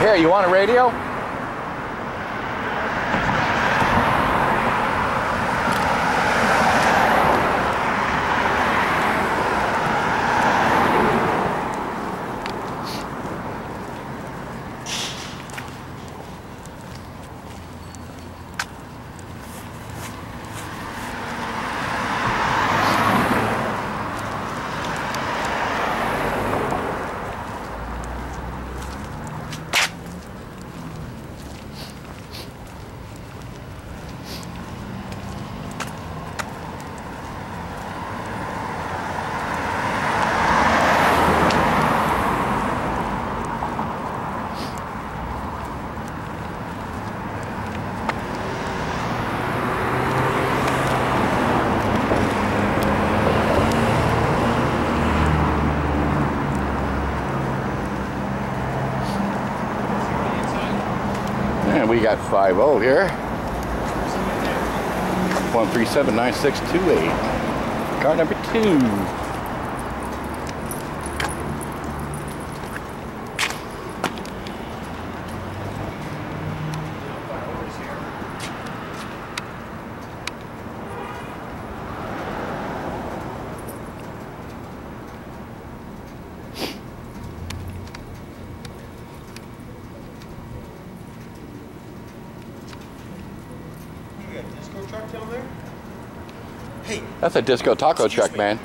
Here, you want a radio? Got 5-0 here. 1379628. Car number two. You got a disco truck down there? Hey, That's a disco taco truck, me. man.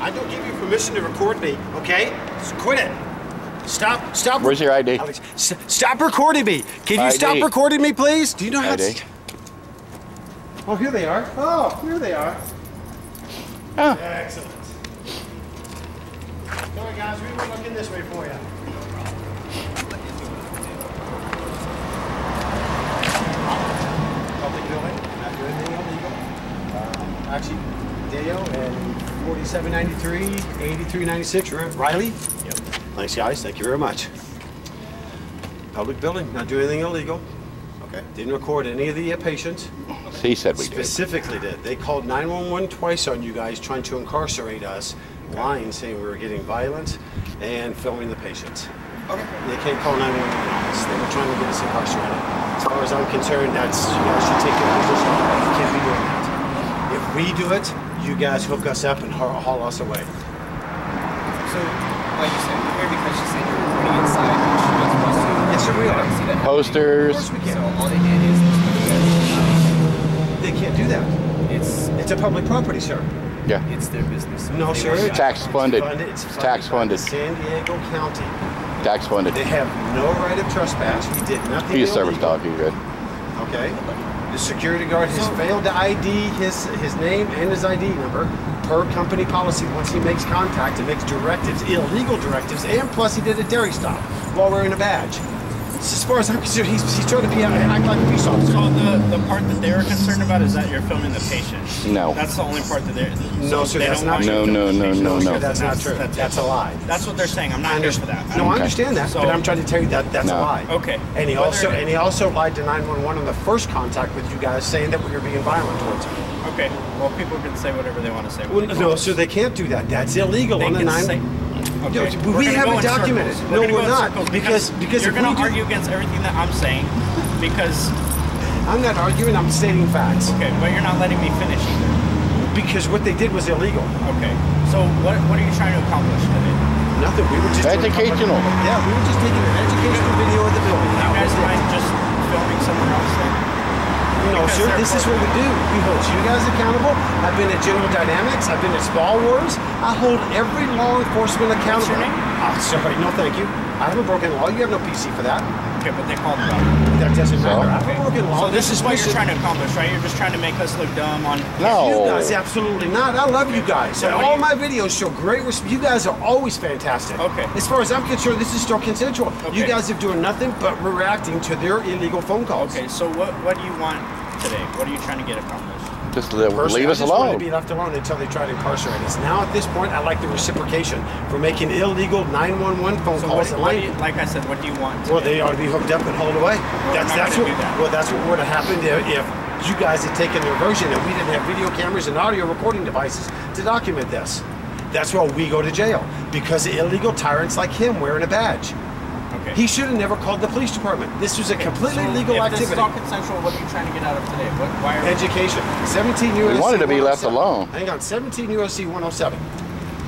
I don't give you permission to record me, okay? So quit it. Stop, stop. Where's your ID? Alex, stop recording me. Can you ID. stop recording me, please? Do you know how ID. to... Oh, here they are. Oh, here they are. Oh. Excellent. Sorry, guys, we were looking this way for you. Public building, not doing anything illegal. Um, Actually, Deo and 4793, 8396, Riley? Yep. Thanks, guys. Thank you very much. Public building, not doing anything illegal. Okay. Didn't record any of the uh, patients. He said we did. Specifically did. They called 911 twice on you guys trying to incarcerate us, lying, saying we were getting violent and filming the patients. Okay. They can't call 911 on us. They were trying to get us incarcerated. As far as I'm concerned, that's you guys should take your position. You can't be doing that. If we do it, you guys hook us up and haul, haul us away. So, like you said, we're here because she said you're recording inside and she was supposed to. Yes, sir, we are. See that? Posters. Of course we So can. all they did is They can't do that. it's It's a public property, sir. Yeah. it's their business. So No, sir. It's Tax funded. It's funded. Tax funded. San Diego County. Tax funded. They have no right of trespass. He did nothing He's a service illegal. dog. He's good. Okay. The security guard has failed to ID his his name and his ID number per company policy once he makes contact and makes directives, illegal directives, and plus he did a Terry stop while wearing a badge. As far as I'm concerned, he's, he's trying to be uh, act like a peace officer. So the, the part that they're concerned about is that you're filming the patient. No. That's the only part that they're. No, so sir, they that's don't not want you true. to No, film the no, no, sir, no. that's not true. That's, That's a lie. That's what they're saying. I'm I not here for understand. that. No, I understand that, So- but I'm trying to tell you that that's No. a lie. Okay. And he Whether also and he also lied to 911 on the first contact with you guys, saying that we were being violent towards him. Okay. Well, people can say whatever they want to say. Well, no, so they can't do that. That's illegal They on the can nine. Say. No, we We're gonna have go it in documented. circles. No, gonna we're not. circles Because- because you're if going we to do- argue against everything that I'm saying because I'm not arguing. I'm stating facts. okay, but you're not letting me finish either. Because what they did was illegal. Okay. So what what are you trying to accomplish today? Nothing. We were just Educational. Yeah, we were just taking an educational video of the building. You That guys was it. mind just filming somewhere else? Then? No, because sir. This is what we do. We hold you guys accountable. I've been at General Dynamics. I've been at Spall Wars. I hold every law enforcement accountable. your name? Ah, sorry. No, thank you. I haven't broken law. You have no PC for that. Okay, but they called about. That doesn't So? matter. I haven't broken law. So this is what you're trying to accomplish, right? You're just trying to make us look dumb on. No. You guys, absolutely not. I love you guys. So And all you- my videos show great respect. You guys are always fantastic. Okay. As far as I'm concerned, this is still consensual. You guys are doing nothing but reacting to their illegal phone calls. Okay, so what what do you want today? What are you trying to get accomplished? Just leave Personally, us I just want to alone. be left alone until they try to incarcerate us. Now, at this point, I like the reciprocation for making illegal 911 phone So calls. do- and what you, like I said, what do you want? Well, they ought to be hooked up and hauled away. that's that's what. that. Well, that's what would have happened if, if you guys had taken their version and we didn't have video cameras and audio recording devices to document this. That's why we go to jail because illegal tyrants like him wearing a badge. Okay. He should have never called the police department. This was a completely So legal if This is activity. all consensual. What are you trying to get out of today? What, why are Education. 17 USC. wanted to be left 107. alone. Hang on. 17 USC 107.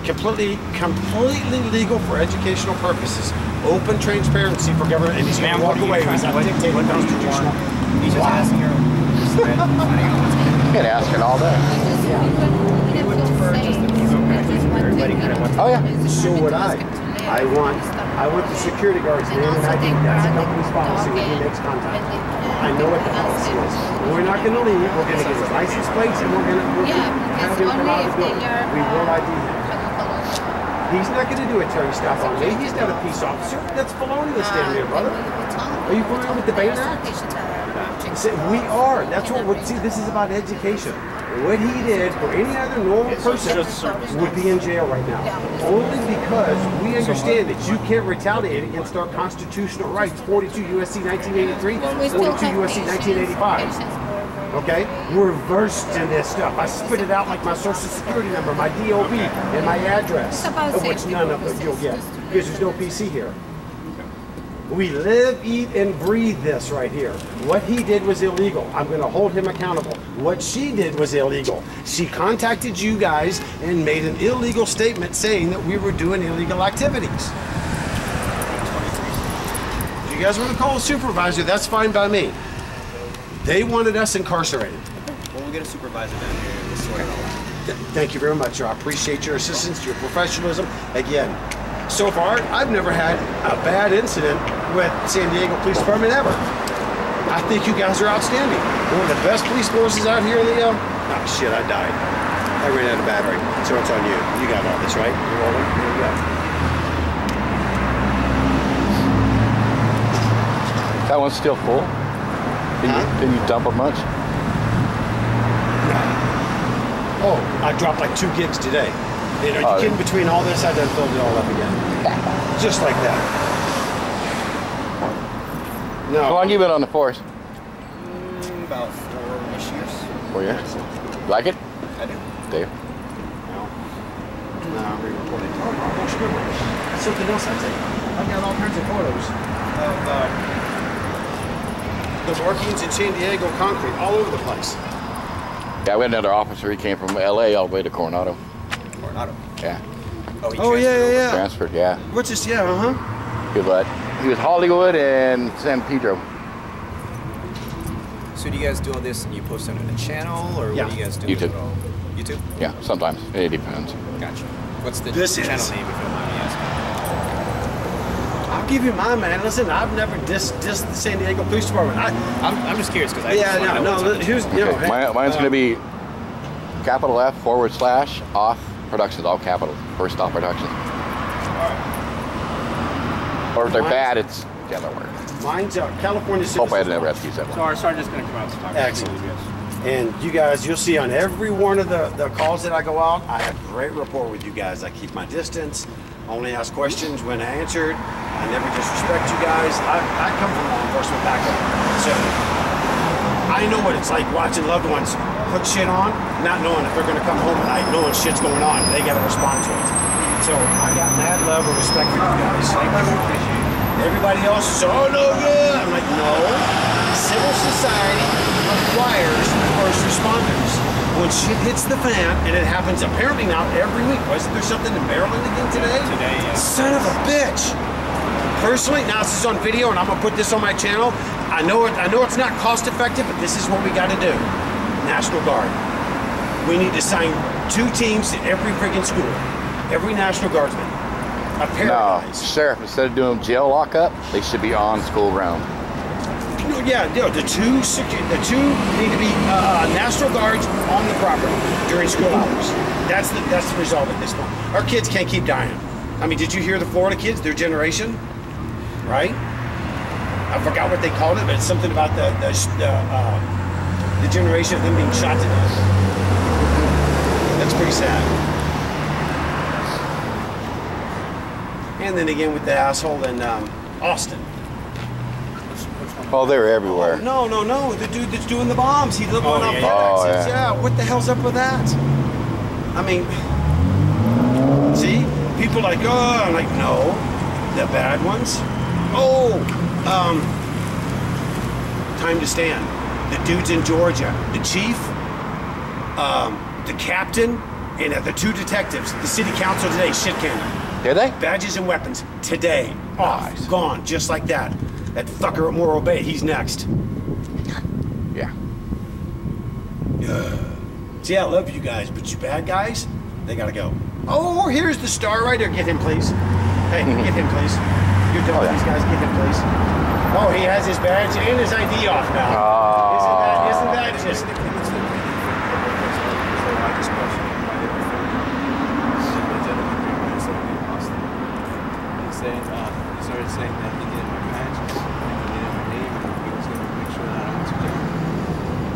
Completely, completely legal for educational purposes. Open transparency for government, and he's going Ma'am, to walk what are you away. trying He's not what- dictating do constitutional. He's just Wow. asking her. just finding out what's going on. You can ask it all day. You would prefer just the music everybody kind of wants Oh yeah. So would I. I want, I want the security guards name and ID. That's the company's policy when he makes contact. I know what the policy is. We're not going to leave. We're going to get his license plates and we're going to Yeah, have him come only out of if the building. We will uh, ID him. He's not going to do a Terry stop on me. He's not a peace officer. That's felonious down there, brother. Are you familiar with the Bane Act? See, we are. That's what we're. See, this is about education. What he did for any other normal person would be in jail right now. Only because we understand that you can't retaliate against our constitutional rights. 42 USC 1983, 42 USC 1985. Okay? We're versed in this stuff. I spit it out like my social security number, my DOB, and my address. Of which none of them you'll get. Because there's no PC here. We live, eat, and breathe this right here. What he did was illegal. I'm going to hold him accountable. What she did was illegal. She contacted you guys and made an illegal statement saying that we were doing illegal activities. If you guys want to call a supervisor, that's fine by me. They wanted us incarcerated. Well, we'll get a supervisor down here and we'll sort it all out. Thank you very much, sir. I appreciate your assistance, your professionalism. Again, so far, I've never had a bad incident with San Diego Police Department ever. I think you guys are outstanding. One of the best police forces out here in the. Uh, oh shit! I died. I ran out of battery, so it's on you. You got all this, right? You're rolling. Here we go. That one's still full. Did you, Huh? did you dump a bunch? Oh, I dropped like two gigs today. And are you Oh, kidding? Between all this, I done filled it all up again. Just like that. No. How long you been on the force? Mm, about four-ish years. Four years. Like it? I do. Dave. No. No, I'm re-recording. Oh, sure. Something else I take. I've got all kinds of photos of uh, the markings in San Diego concrete all over the place. Yeah, we had another officer. He came from LA all the way to Coronado. Coronado. Yeah. Oh, he Oh, yeah, transferred yeah, over. yeah. Transferred, yeah. Which is, yeah, uh huh. He was what? He was Hollywood and San Pedro. So do you guys do all this and you post it on the channel, or Yeah. what do you guys do? YouTube. with it all? YouTube. Yeah, sometimes. It depends. Gotcha. What's the This channel is- name, if you don't mind me asking? I'll give you mine, man. Listen, I've never dissed, dissed the San Diego Police Department. I, I'm, I'm just curious because I yeah, just no, know no. what's on the Here's, you know, Okay, mine, mine's going to um, be capital F forward slash off productions, all capital. First off productions. Or if they're Mine's- bad, it's the other word. Mine's uh, California Hope I Citizens never Watch. have to use that So one. our sergeant's gonna come out to talk Excellent. And you guys, you'll see on every one of the, the calls that I go out, I have great rapport with you guys. I keep my distance, only ask questions when answered. I never disrespect you guys. I, I come from law enforcement background. So I know what it's like watching loved ones put shit on, not knowing if they're going to come home at night, knowing shit's going on. They got to respond to it. So I got mad love and respect for you guys. Everybody else is, oh no, good. I'm like, no. Civil society requires first responders. When shit hits the fan, and it happens apparently now every week. Wasn't there something in Maryland again today? Today, yeah. Son of a bitch. Personally, now this is on video, and I'm gonna put this on my channel. I know it. I know it's not cost effective, but this is what we got to do. National Guard. We need to sign two teams to every friggin' school. Every National Guardsman. A No, sheriff, instead of doing jail lockup, they should be on school ground. No, yeah, no, the two the two need to be uh, uh, National Guards on the property during school hours. That's the that's the result at this point. Our kids can't keep dying. I mean, did you hear the Florida kids? Their generation, right? I forgot what they called it, but it's something about the the the, uh, the generation of them being shot to death. That's pretty sad. And then again with the asshole in um, Austin. Oh, they're everywhere. No, no, no. The dude that's doing the bombs. He's the Oh, on yeah, yeah, yeah. Oh, yeah. yeah. What the hell's up with that? I mean, see, people like, oh, I'm like, no, the bad ones. Oh, Um, time to stand. The dudes in Georgia, the chief, um, the captain, and uh, the two detectives. The city council today, shit cannon. Did they? Badges and weapons today. Off, Nice. gone, just like that. That fucker at Morro Bay, he's next. Yeah. Yeah. See, I love you guys, but you bad guys, they gotta go. Oh, here's the star right there. Get him, please. Hey, get him, please. You're done oh, with these guys. Get him, please. Oh, he has his badge and his ID off now. Oh. isn't that, isn't that just... He said, uh, started saying that he needed my badge, he needed my name, and he was going to make sure that I to jail.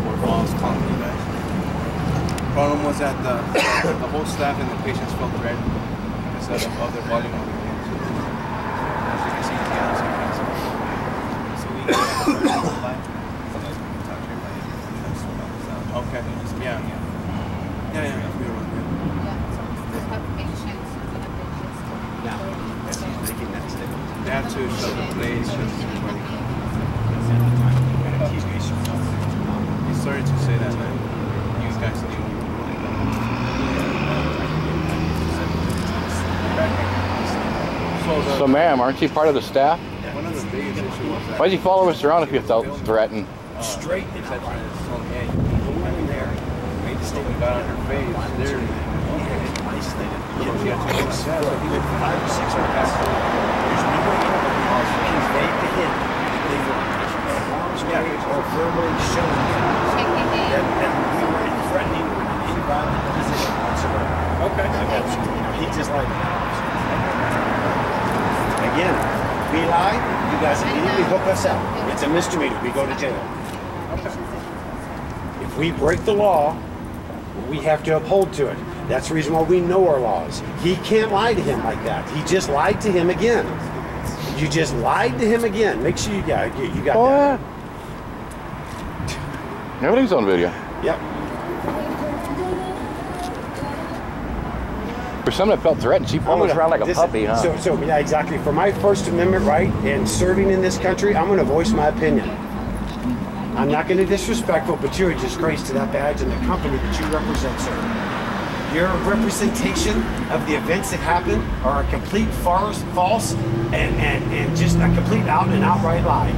Or false calling me guys. Problem was that the, the whole staff and the patients felt threatened instead of other volume of the game. So, as you can see, he's getting some cancer. So we got a life. Okay. Yeah, yeah. Yeah, yeah. We were, yeah. They had to shut the place. shut everybody. He started to say that, man. You guys knew we were really So, ma'am, aren't you part of the staff? one of the biggest issues was that Why'd you follow us around if you felt threatened? Straight the veteran told me, hey, you have there. Made the statement got her face. There. isolated. She had to go like that. So he would Five or six of us. There's no way anybody conveyed to him that they were at harm's way or verbally showing him that, that we were threatening any violent position whatsoever. Okay. You know, he just like Again, we lie, you guys immediately hook us up. It's a misdemeanor, we go to jail. If we break the law, we have to uphold to it. That's the reason why we know our laws. He can't lie to him like that. He just lied to him again. You just lied to him again. Make sure you got you, you got Go that. ahead. Everything's on video. Yep. For someone that felt threatened, she us around like a puppy, huh? So, so yeah, exactly. For my First Amendment right and serving in this country, I'm going to voice my opinion. I'm not going to disrespectful, but you're a disgrace to that badge and the company that you represent, sir. Your representation of the events that happen are a complete farce, false and, and, and just a complete out and outright lie.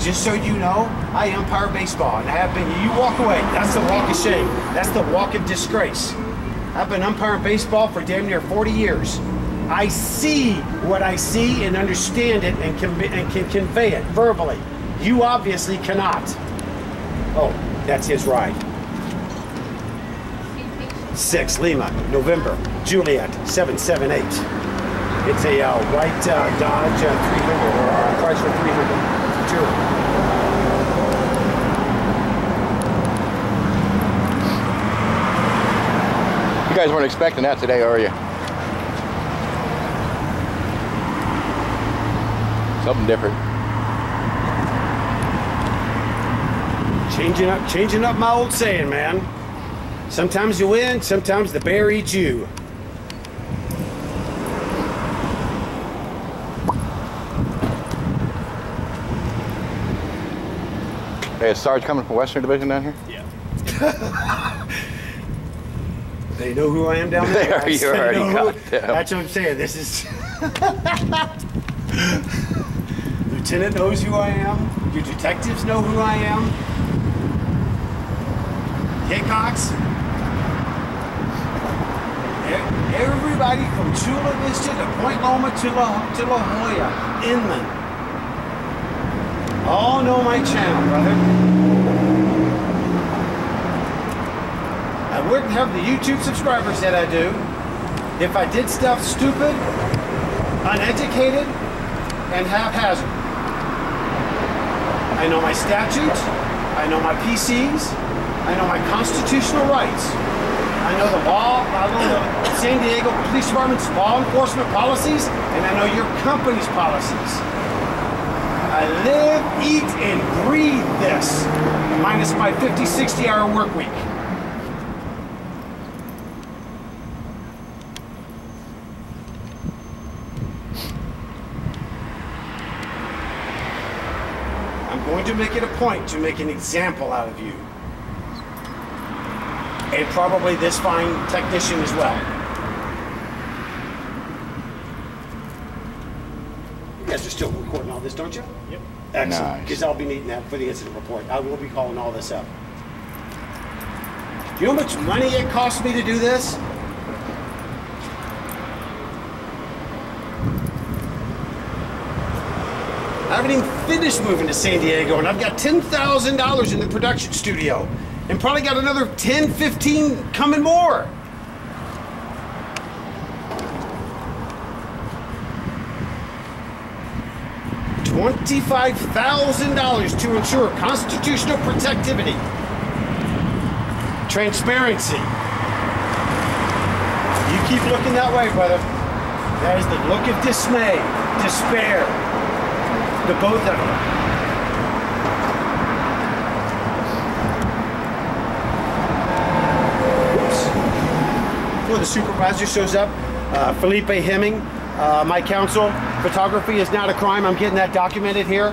Just so you know, I umpire baseball and I have been. You walk away. That's the walk of shame. That's the walk of disgrace. I've been umpiring baseball for damn near 40 years. I see what I see and understand it and can, and can convey it verbally. You obviously cannot. Oh, that's his ride. Six Lima, November, Juliet, 778. It's a uh, white uh, Dodge uh, 300 or uh, Chrysler 300. Juliet. Guys weren't expecting that today, are you? Something different. Changing up, changing up my old saying, man. Sometimes you win, sometimes the bear eats you. Hey, is Sarge coming from Western Division down here? They know who I am down there. There, you already got who- them. That's what I'm saying. This is. Lieutenant knows who I am. Your detectives know who I am. Hickox. Everybody from Chula Vista to Point Loma to La, to La Jolla, inland. All know my channel, brother. I wouldn't have the YouTube subscribers that I do if I did stuff stupid, uneducated, and haphazard. I know my statutes, I know my PCs, I know my constitutional rights. I know the law, I know the San Diego Police Department's law enforcement policies, and I know your company's policies. I live, eat, and breathe this, minus my 50, 60 hour work week. To make it a point to make an example out of you. And probably this fine technician as well. You guys are still recording all this, don't you? Yep. Excellent, Nice. because I'll be needing that for the incident report. I will be calling all this up. You know how much money it cost me to do this? I haven't even finished moving to San Diego, and I've got $10,000 in the production studio, and probably got another 10, 15 coming more. $25,000 to ensure constitutional protectivity, transparency. You keep looking that way, brother. That is the look of dismay, despair, the both of you. Whoops. Before the supervisor shows up, uh, Felipe Hemming, uh, my counsel, photography is not a crime. I'm getting that documented here.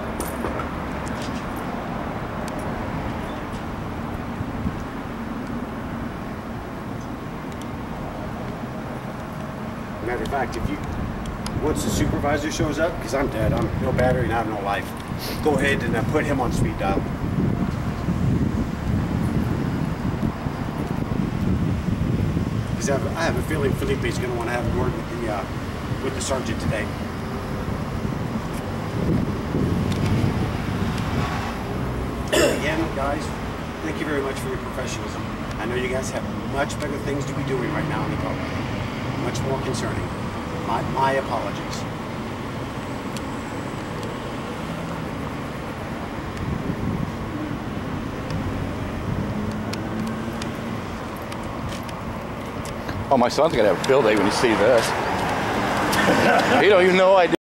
Matter of fact, if you once the supervisor shows up, because I'm dead, I'm no battery and I have no life, go ahead and uh, put him on speed dial. Because I, have- I have a feeling Felipe's going to want to have a word with the uh, with the sergeant today. Again, guys, thank you very much for your professionalism. I know you guys have much better things to be doing right now in the government. Much more concerning. My, apologies. Oh, my son's gonna have a field day when he sees this. he don't even know I did.